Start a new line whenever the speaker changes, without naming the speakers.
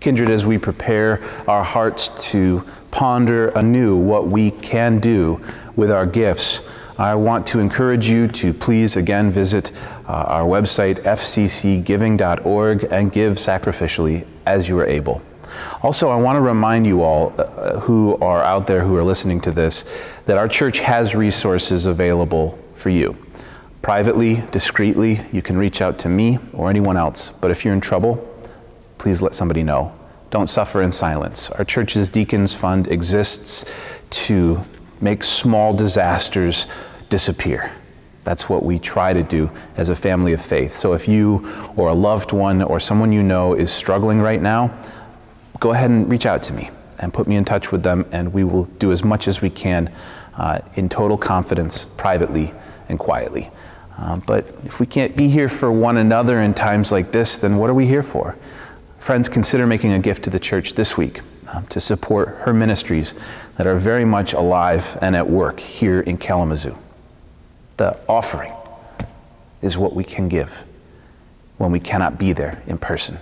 Kindred, as we prepare our hearts to ponder anew what we can do with our gifts, I want to encourage you to please again visit uh, our website, fccgiving.org, and give sacrificially as you are able. Also, I want to remind you all uh, who are out there who are listening to this that our church has resources available for you. Privately, discreetly, you can reach out to me or anyone else. But if you're in trouble, please let somebody know. Don't suffer in silence. Our church's Deacons Fund exists to make small disasters disappear. That's what we try to do as a family of faith. So if you or a loved one or someone you know is struggling right now, go ahead and reach out to me and put me in touch with them, and we will do as much as we can uh, in total confidence, privately and quietly. Uh, but if we can't be here for one another in times like this, then what are we here for? Friends, consider making a gift to the church this week uh, to support her ministries that are very much alive and at work here in Kalamazoo. The offering is what we can give when we cannot be there in person.